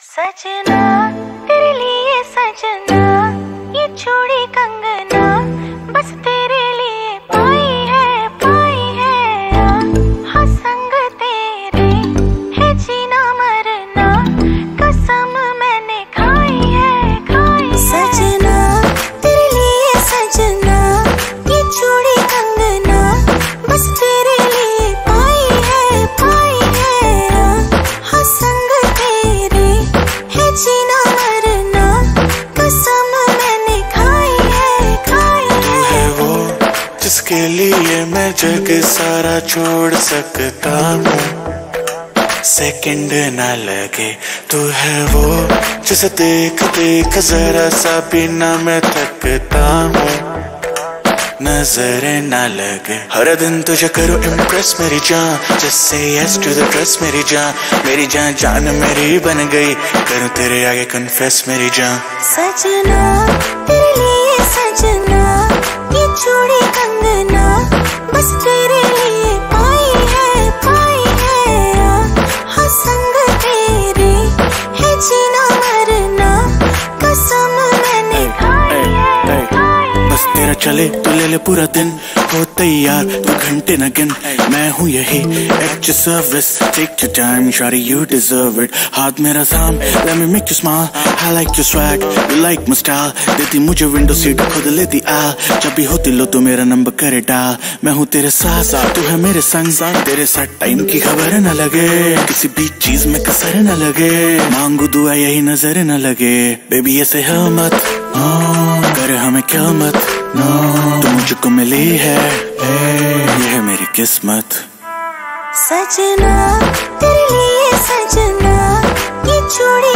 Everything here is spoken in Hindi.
सजना जिसके लिए मैं जग सारा छोड़ सकता हूँ। सेकंड ना लगे, तू है वो जिसे देख देख जरा सा भी ना मैं थकता हूँ। नज़र ना लगे, हर दिन तुझे करो इम्प्रेस मेरी जान। जैसे यस टू द ड्रेस मेरी जान मेरी जान जान मेरी बन गई। करूँ तेरे आगे कन्फेस मेरी जान। सजना, तेरे लिए सजना, ये चूड़ी कंगना चले तो ले ले पूरा दिन। हो तैयार तू घंटे न गिन। मैं हूँ यही at service take your time shawty you deserve it हाथ मेरा साम, let me make you smile I like your swag, you like my style देती मुझे विंडो सीट खुद लेती आ जब भी होती लो तो मेरा नंबर करे डाल मैं हूँ तेरे साथ साथ तू है मेरे संग। संग तेरे साथ टाइम की खबर न लगे। किसी भी चीज़ में कसर न लगे। मांगू दुआ, यही नज़र न लगे। बेबी ऐसे है मत। नो कर हमें क्या मत। तुम मुझको मिली है। ये है मेरी किस्मत। सजना तेरे लिए सजना ये चूड़ी